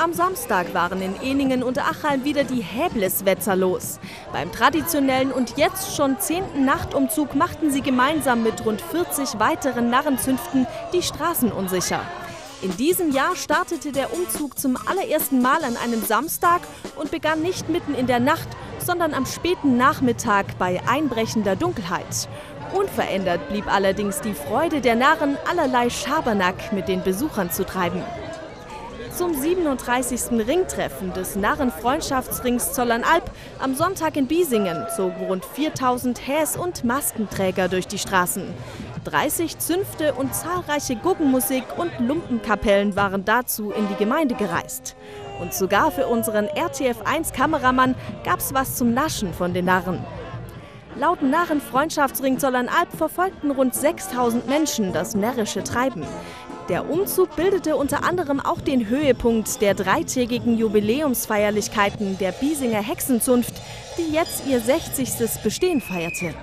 Am Samstag waren in Eningen und Achalm wieder die Häbleswetzer los. Beim traditionellen und jetzt schon zehnten Nachtumzug machten sie gemeinsam mit rund 40 weiteren Narrenzünften die Straßen unsicher. In diesem Jahr startete der Umzug zum allerersten Mal an einem Samstag und begann nicht mitten in der Nacht, sondern am späten Nachmittag bei einbrechender Dunkelheit. Unverändert blieb allerdings die Freude der Narren, allerlei Schabernack mit den Besuchern zu treiben. Zum 37. Ringtreffen des Narrenfreundschaftsrings Zollernalb am Sonntag in Biesingen zogen rund 4000 Häs- und Maskenträger durch die Straßen. 30 Zünfte und zahlreiche Guggenmusik und Lumpenkapellen waren dazu in die Gemeinde gereist. Und sogar für unseren RTF1-Kameramann gab's was zum Naschen von den Narren. Laut Narrenfreundschaftsring Zollernalb verfolgten rund 6000 Menschen das närrische Treiben. Der Umzug bildete unter anderem auch den Höhepunkt der dreitägigen Jubiläumsfeierlichkeiten der Biesinger Hexenzunft, die jetzt ihr 60. Bestehen feierte.